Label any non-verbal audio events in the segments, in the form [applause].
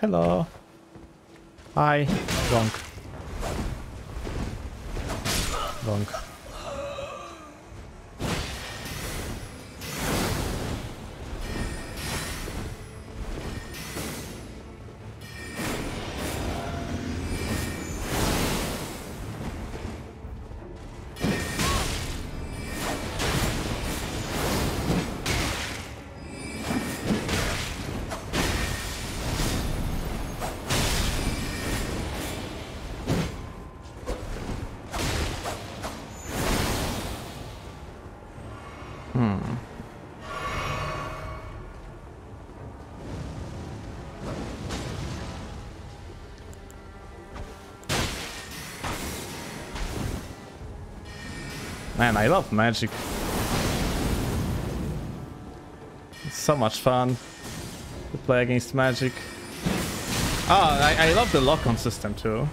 Hello. Hi. Wrong. Wrong. Man, I love magic. It's so much fun to play against magic. Oh, I, I love the lock-on system too.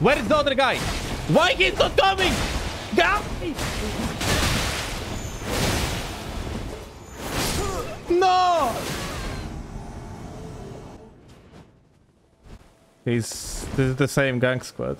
Where is the other guy? Why he's not coming? Guys! No! He's this is the same gang squad.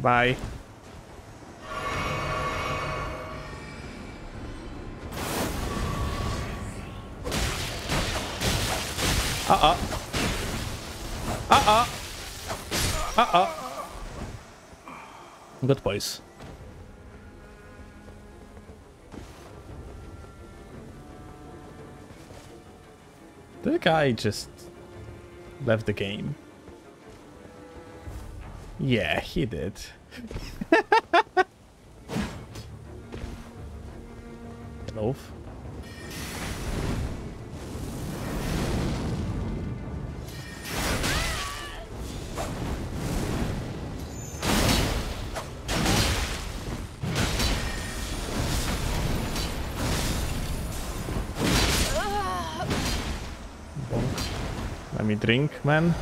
Bye. Uh-oh. Uh-oh. Uh-oh. Good boys. The guy just left the game. Yeah, he did. [laughs] Hello. Let me drink, man.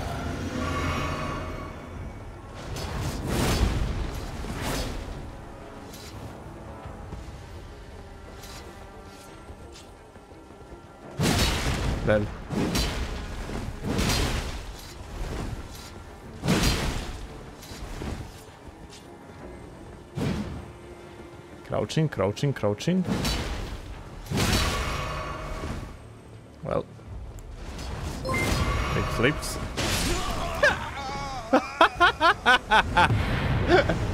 Lol. Crouching, crouching, crouching. Well. Big flips. [laughs] [laughs]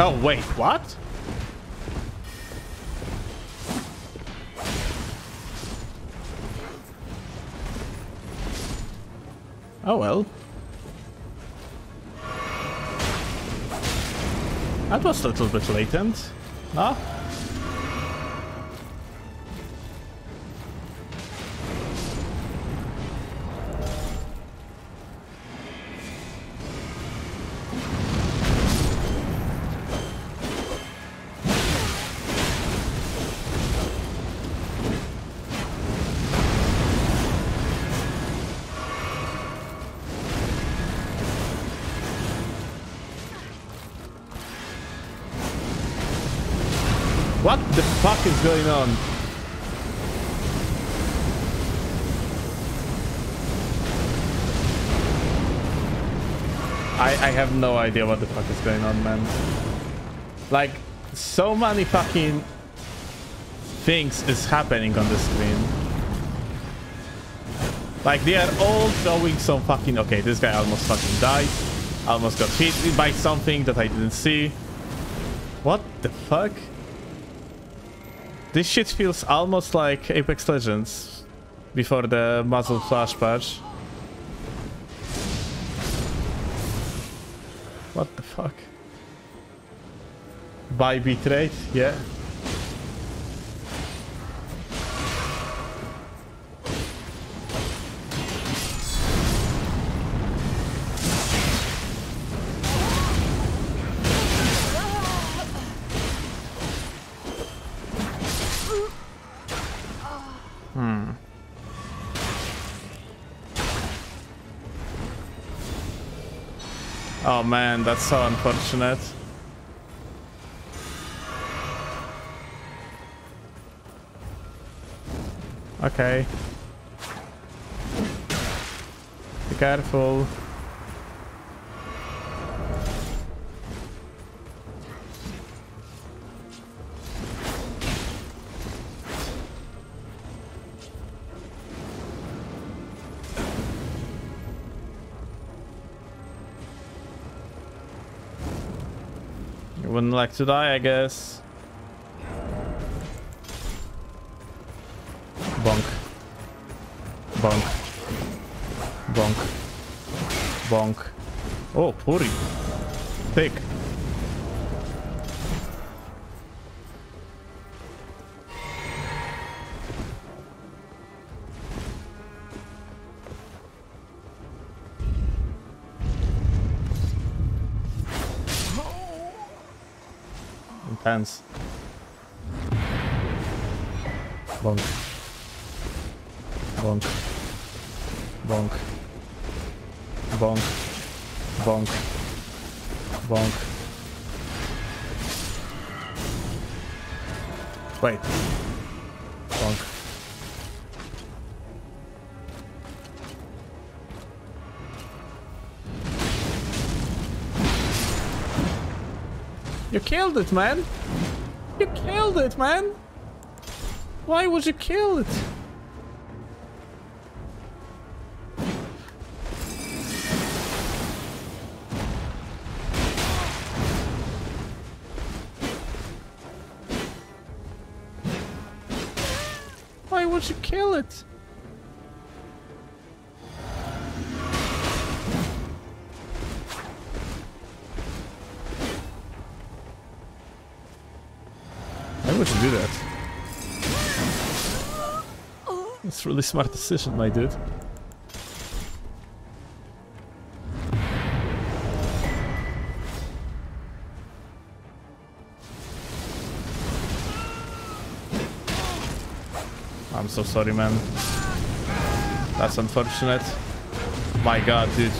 Oh, wait, what? Oh well. That was a little bit latent. No? What the fuck is going on? I, I have no idea what the fuck is going on, man. Like, so many fucking things is happening on the screen. Like, they are all showing some fucking... Okay, this guy almost fucking died. Almost got hit by something that I didn't see. What the fuck? This shit feels almost like Apex Legends before the muzzle flash patch. What the fuck? By bitrate? Yeah. Oh man, that's so unfortunate. Okay. Be careful. You wouldn't like to die, I guess. Bonk. Bonk. Bonk. Bonk. Oh, Puri. Thick. Intense. Bonk. Bonk. Bonk. Bonk. Bonk. Bonk. Wait. Bonk. You killed it, man. You killed it, man. Why would you kill it? Why would you kill it? Why would you do that? That's really smart decision, my dude. I'm so sorry, man. That's unfortunate. My god, dude.